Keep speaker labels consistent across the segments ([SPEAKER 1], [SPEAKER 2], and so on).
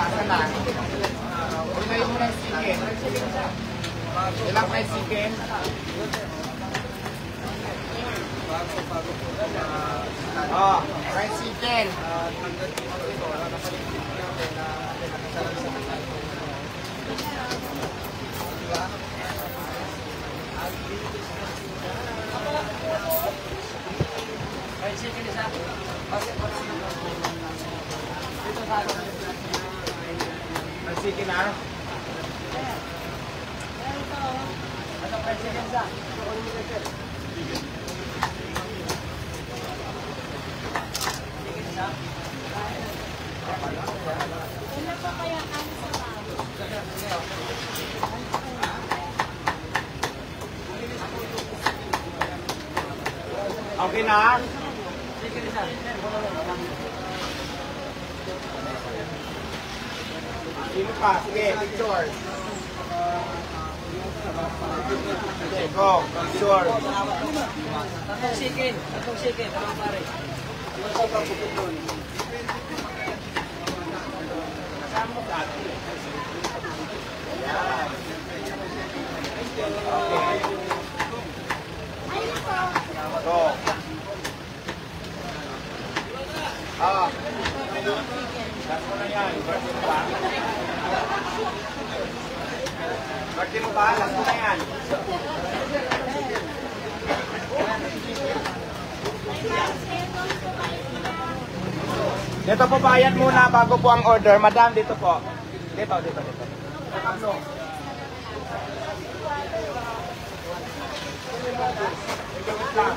[SPEAKER 1] ikot natin para hindi tayo mahabang pila. Oh, may butterfly. Nakapasok kasi laging bukas eh. Kasi may butterfly. May nakapasok na butterfly. Lagi kasi nakabukas eh. Sa, sa na. Na chicken. Ilang fried chicken? Oh, fried chicken. Fried chicken ah. Ano fried chicken sa? Okay? Sino pa? Sige, picture. Sige, go. Picture.
[SPEAKER 2] Tatong chicken, tatong chicken, tatong pare.
[SPEAKER 1] Go. Ah. Last mo na yan. Birthday mo ba? Birthday mo ba? Last mo na yan. Dito po bayad muna bago po ang order. Madam, dito po. Dito, dito, dito. Lang.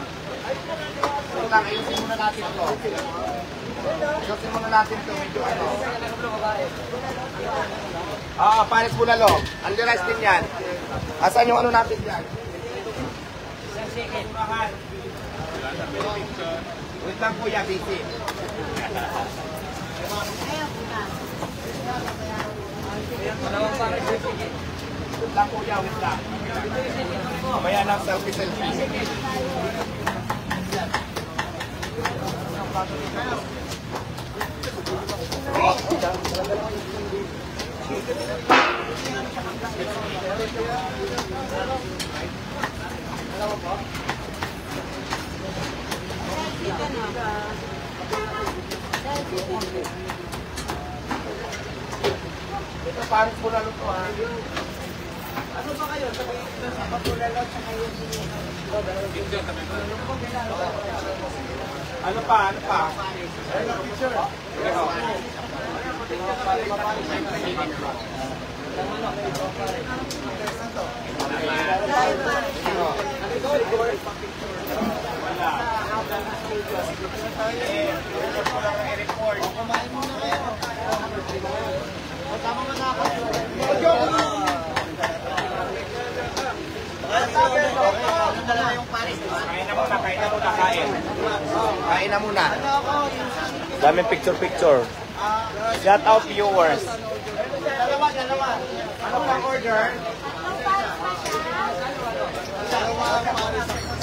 [SPEAKER 1] Wait lang, ayusin muna natin ito. Ayusin muna natin ito. Medyo ano. Ah, pares bulalo. Underize din yan. Asan yung ano natin dyan?
[SPEAKER 2] Isang chicken.
[SPEAKER 1] Wait lang kuya, busy.
[SPEAKER 2] Dalawang pare sa chicken.
[SPEAKER 1] Wait lang kuya, wait lang. Mamaya na selfie-selfie. Ito pares bulalo to ha.
[SPEAKER 3] Ano ba kayo? Sabi ko sa pagkulalo sa kayo
[SPEAKER 1] Ano pa? Ano pa? Ano na picture? Ano?
[SPEAKER 3] Kumain muna kayo. Tama mo na ako.
[SPEAKER 1] Kain na muna, kain na muna, kain. Kain na muna. Daming picture-picture. Shout out viewers.
[SPEAKER 3] dalawa, dalawa.
[SPEAKER 1] Ano pang order?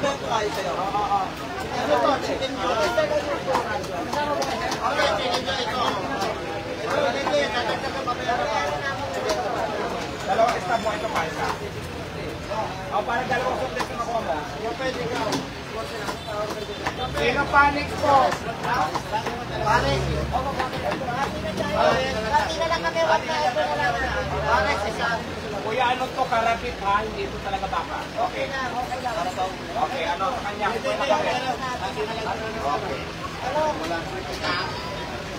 [SPEAKER 3] ito kayo sa'yo?
[SPEAKER 1] Ano to? Chicken joy. Okay, chicken joy ito. Dalawang istab mo ito pa isa. O, para soft drink na makuha mo. Yung pwede ka. Sino panic po? Panic.
[SPEAKER 4] Pati na lang kami, ito.
[SPEAKER 1] Panic, isa. Ano to? Karapit ha? Hindi ito talaga baka. Okay. Okay, ano sa kanya? Okay.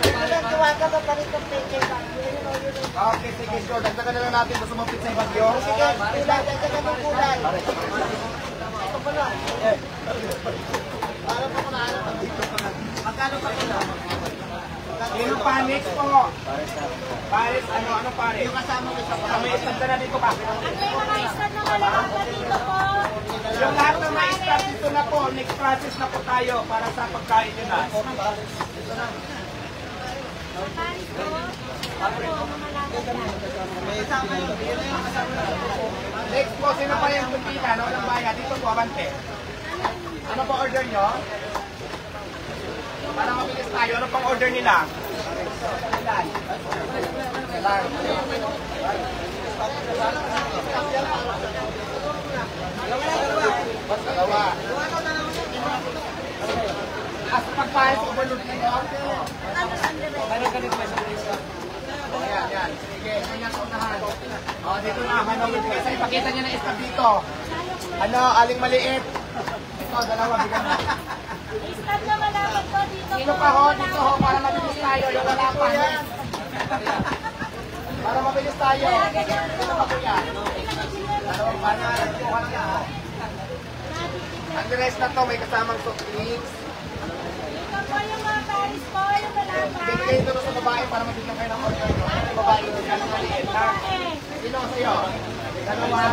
[SPEAKER 4] Walang tuwaga ka pa rin ng peche ba? Yun, yun, yun, yun.
[SPEAKER 1] Okay, sige, so dagdagan na lang natin. Gusto mo pizza yung bagyo?
[SPEAKER 4] Sige, kulay, dagdagan ng kulay. Ito pa lang.
[SPEAKER 1] Magkano pa ito? Sino panic po? Paris, ano, ano Paris? Yung kasama ko sa Paris. May isang na dito ba? Yung lahat ng may start dito na po, next process na po tayo para sa pagkain nyo na. Next po, sino pa yung kumpita? Ano ang bayad? Dito po, abante. Ano po order nyo? Para mabilis tayo, ano pang order nila? Dalawa. As pagpahin sa overload ninyo? Ayan, yan. Sige, ganyan sa unahan. O, dito na. Ano, kasi ipakita niya na istab dito. Ano, aling maliit. Ito, dalawa, bigyan mo. Dito pa ho, dito ho, para mabilis tayo. Yung wala pa. Para mabilis tayo. Dito pa na ho. Ang rest na to, may kasamang soft drinks. Bibigay ito sa babae para mabigyan kayo ng order. Yung babae, ano maliit ha? Sino sa'yo? Dalawa.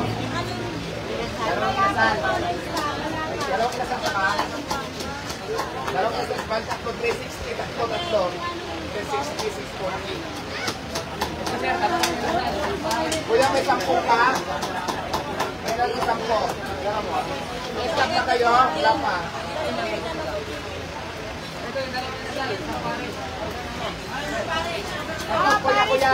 [SPEAKER 1] Dalawang kasal. Dalawang kasal ka ba? Dalawang kasal. Bal, tatlo, 360. Tatlo. 360, 640. Kuya, may sampu ka? May sampu. Dala mo. May stop na kayo? Wala pa. Ito, kuya, kuya.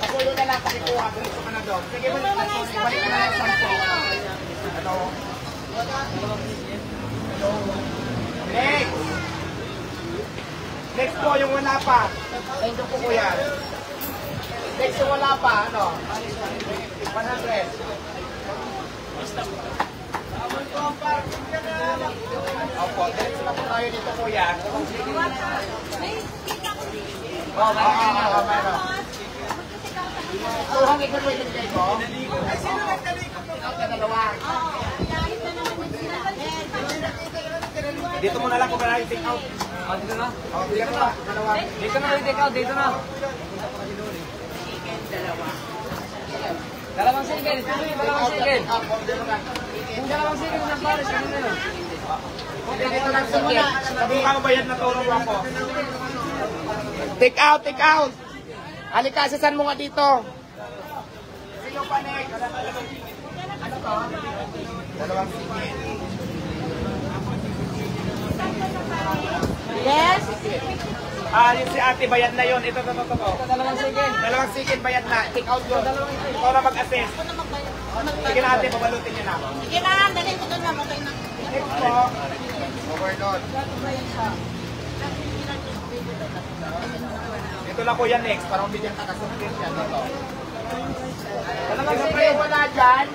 [SPEAKER 1] Pakulo na lang pakikuha. Gusto ka na doon. Sige, balik ka na. Balik ka na lang sampu. Ano? Next! Next po, yung wala pa. You po, kuya. Next yung wala pa, ano? 100. Opo, diretso na po tayo dito, kuya. Oo, oo, oo, oo, meron. So, hanggang ko yung ibigay ko? Ay, sino nagtalikot mo? Ikaw ka dalawa. Dito mo na lang kung kailangan take out.
[SPEAKER 2] Oh, dito na.
[SPEAKER 1] Oh, na. Dalawa.
[SPEAKER 2] Dito na take out, dito na. Dalawang chicken, tuloy, dalawang chicken.
[SPEAKER 1] Mo na.
[SPEAKER 2] Yung dalawang chicken ng Paris, ano na yun?
[SPEAKER 1] Dito kang bayad na tulong ako. Take out, take out. Halika, sasan mo nga dito. Sino pa next? Ano to? Dalawang sige.
[SPEAKER 4] Yes?
[SPEAKER 1] Ah, yun si ate, bayad na yun. Ito, ito, ito, ito.
[SPEAKER 2] Dalawang chicken.
[SPEAKER 1] Dalawang chicken, bayad na. Take out yun. Ikaw na mag-assess. Sige na ate, babalutin niyo na.
[SPEAKER 4] Sige na, dali ko doon na. Okay na.
[SPEAKER 1] Next po. Overload. Lang po yan next, para mabigyan ka kasuklit yan. Dito.
[SPEAKER 2] Dalawang
[SPEAKER 1] Siyempre,
[SPEAKER 2] chicken.
[SPEAKER 1] wala dyan.